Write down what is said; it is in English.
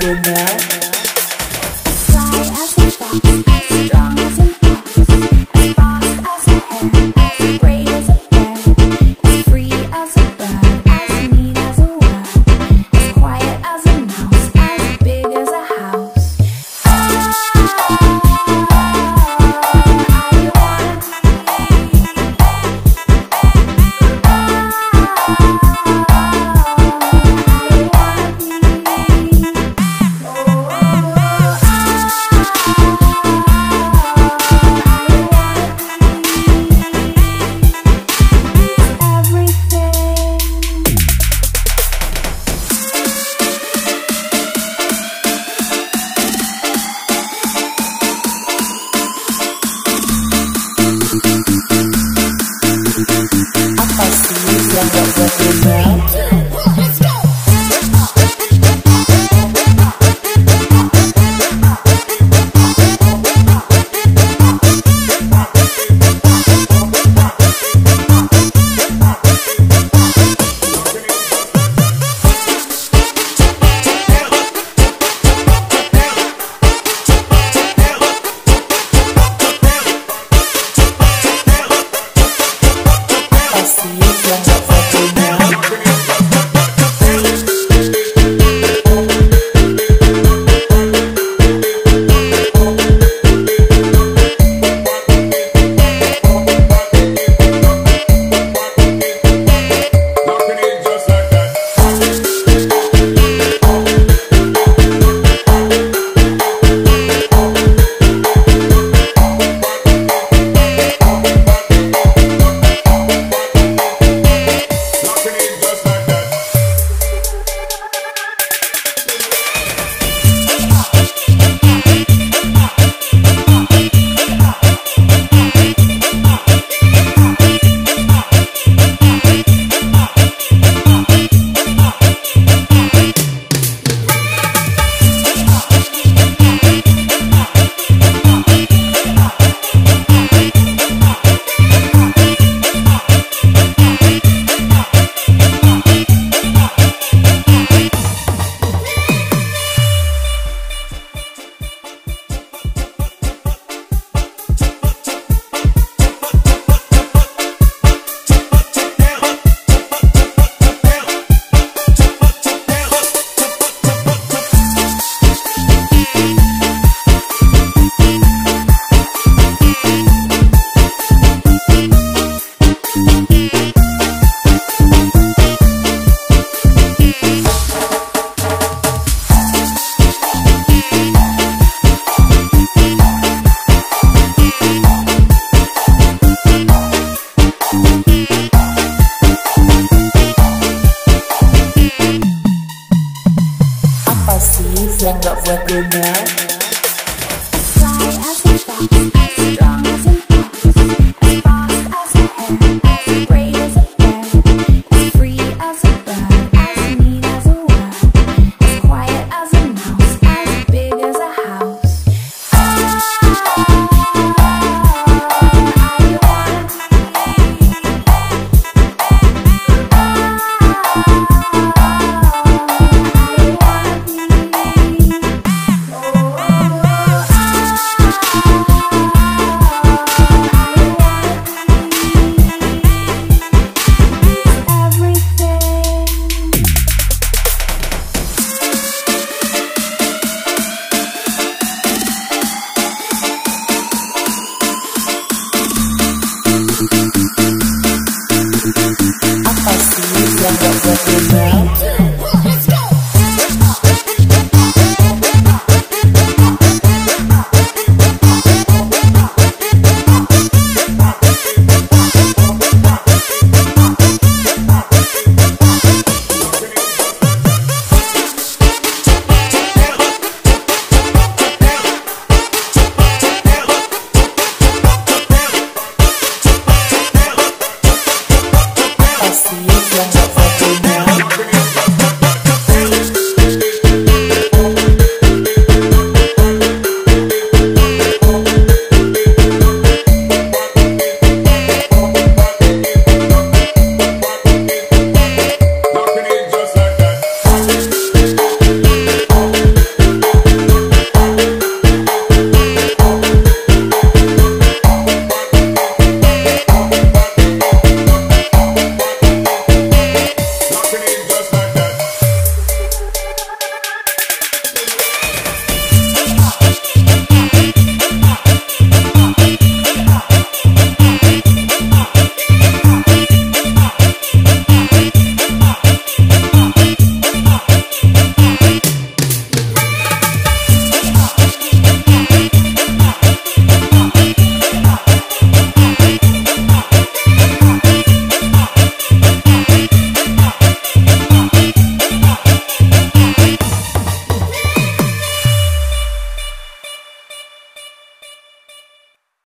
Good night. Fly as. I see you, love weapon now. Fly as and back. now.